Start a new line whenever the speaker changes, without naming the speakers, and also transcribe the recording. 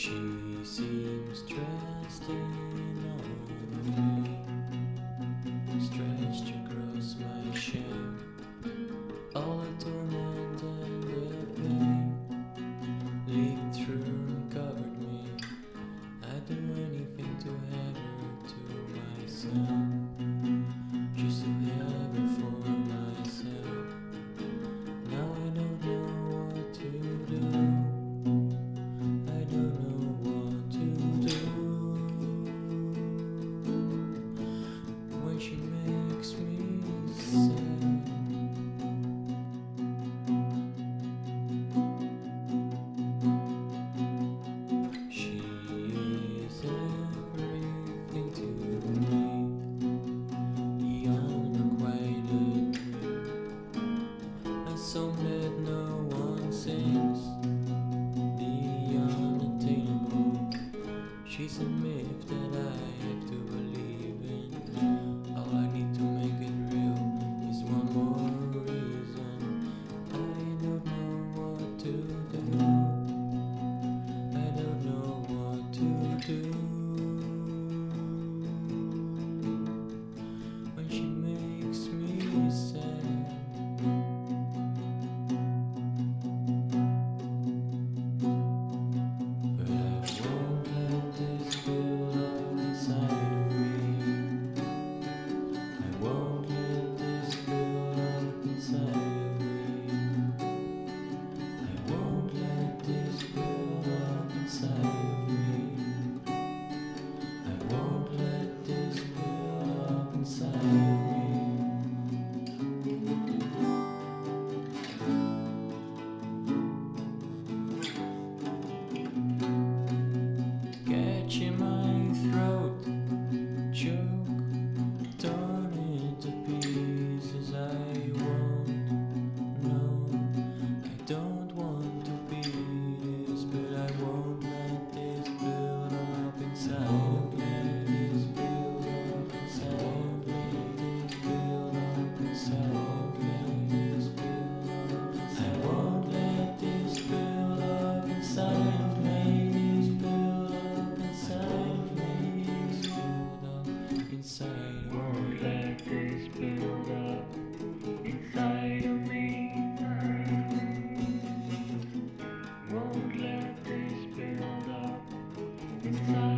She sees six, seven.